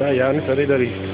Da, ja, ni sarei.